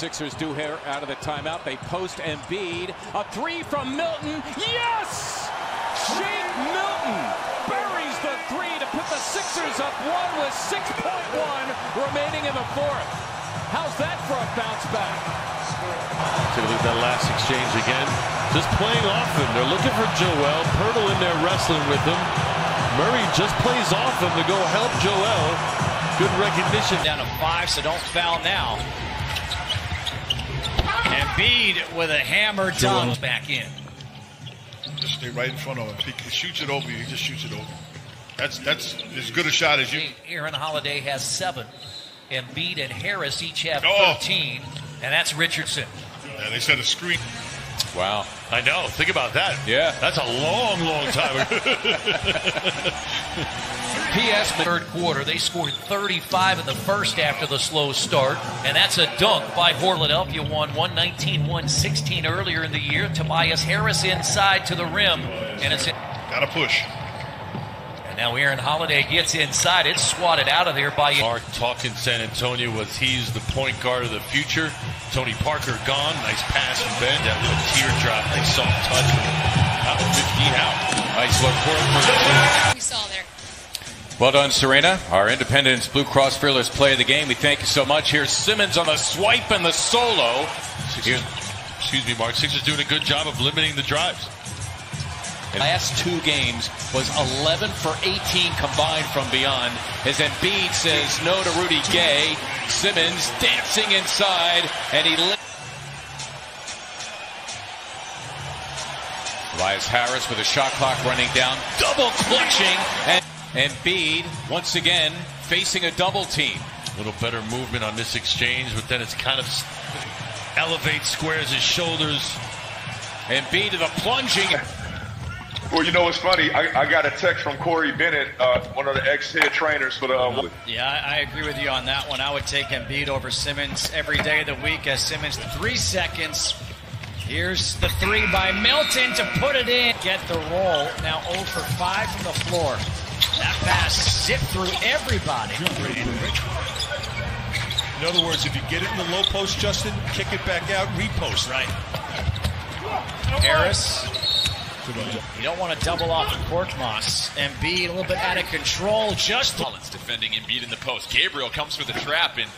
See what the Sixers do here out of the timeout. They post Embiid. A three from Milton. Yes! Shake Milton buries the three to put the Sixers up one with 6.1 remaining in the fourth. How's that for a bounce back? Take a look at that last exchange again. Just playing off him. They're looking for Joel. Poeltl in there wrestling with him. Murray just plays off him to go help Joel. Good recognition. Down to five, so don't foul now. Embiid with a hammer dunk back in. Just stay right in front of him. If he shoots it over you, he just shoots it over. That's that's as good a shot as you. Aaron Holiday has seven. Embiid and Harris each have Oh. 13, and that's Richardson. And they set a screen. Wow. I know. Think about that. Yeah. That's a long, long time ago. PS third quarter, they scored 35 in the first after the slow start, and that's a dunk by Philadelphia won 119-116 earlier in the year. Tobias Harris inside to the rim, and it's Gotta push. and now Aaron Holiday gets inside. It's swatted out of there by Mark talking San Antonio was he's the point guard of the future. Tony Parker gone. Nice pass from Ben. That little teardrop. Nice soft touch. Out 15 out. Nice look for him. We saw there. Well done, Serena. Our Independence Blue Cross Fearless play of the game. We thank you so much. Here's Simmons on the swipe and the solo. Sixers, excuse me, Mark. Sixers doing a good job of limiting the drives. Last two games was 11 for 18 combined from beyond. As Embiid says no to Rudy Gay. Simmons dancing inside, and he. Tobias Harris with a shot clock running down, double clutching, and Embiid once again facing a double team. A little better movement on this exchange, but then it's kind of s- elevates, squares his shoulders. Embiid to the plunging. Well, you know what's funny? I, I got a text from Corey Bennett, uh, one of the ex-head trainers for the. Uh, Yeah, I I agree with you on that one. I would take Embiid over Simmons every day of the week as Simmons three seconds. Here's the three by Milton to put it in. Get the roll. Now 0 for 5 from the floor. That pass zipped through everybody. In other words, if you get it in the low post, Justin, kick it back out, repost. Right. Harris. You don't want to double off of Korkmaz. Embiid a little bit out of control. Just Collins defending Embiid in the post. Gabriel comes for the trap, and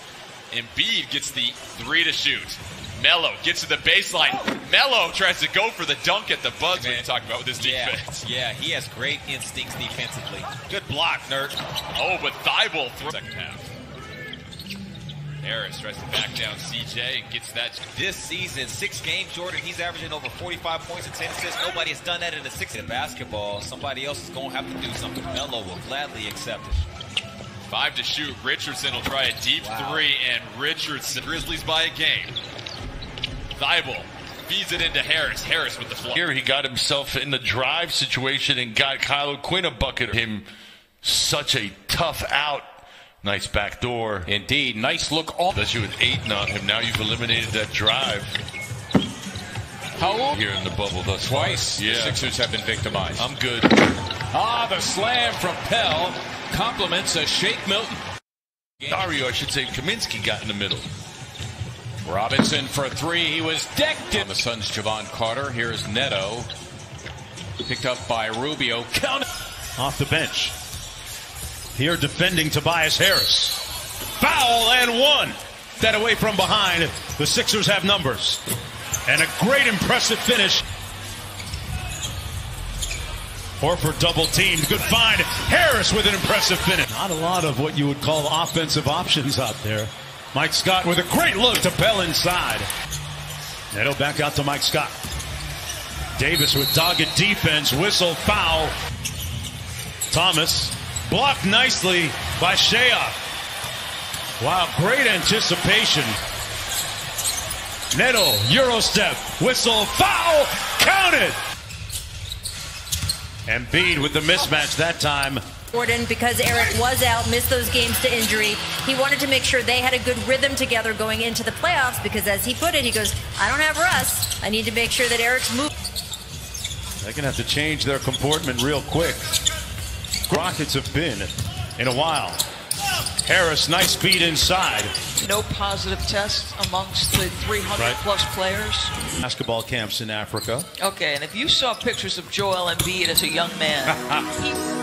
Embiid gets the three to shoot. Mello gets to the baseline. Mello tries to go for the dunk at the buzz. When you talk about with this defense, Yeah, he has great instincts defensively. good block, nerd. Oh, but Thybulle throws second half. Harris tries to back down CJ and gets that. This season, six games, Jordan, he's averaging over 45 points and 10 assists. Nobody has done that in a six. In basketball, somebody else is going to have to do something. Melo will gladly accept it. Five to shoot. Richardson will try a deep three, and Richardson Grizzlies by a game. Thybulle feeds it into Harris. Harris with the floor. Here he got himself in the drive situation and got Kyle Quinn a bucket. Him such a tough out. Nice back door. Indeed, nice look off. That's you with eight on him. Now you've eliminated that drive How old? here in the bubble thus far. Twice Yeah. Sixers have been victimized. I'm good. Ah, the slam from Pelle compliments a Shake Milton. Dario, I should say, Kaminsky got in the middle. Robinson for three. He was decked in. The Suns' Jevon Carter. Here's Neto. Picked up by Rubio. Count. Off the bench. Here defending Tobias Harris. Foul and one. That away from behind. The Sixers have numbers. And a great impressive finish. Horford double teamed. Good find. Harris with an impressive finish. Not a lot of what you would call offensive options out there. Mike Scott with a great look to Bell inside. Neto back out to Mike Scott. Davis with dogged defense. Whistle foul. Thomas blocked nicely by Shea. Wow, great anticipation. Neto, Euro step, whistle, foul, counted. Embiid with the mismatch that time. Gordon, because Eric was out, missed those games to injury. He wanted to make sure they had a good rhythm together going into the playoffs because, as he put it, he goes, I don't have Russ. I need to make sure that Eric's moving. They're going to have to change their comportment real quick. Rockets have been in a while. Harris, nice speed inside. No positive tests amongst the 300 Right. plus players. Basketball camps in Africa. Okay, and if you saw pictures of Joel Embiid as a young man, he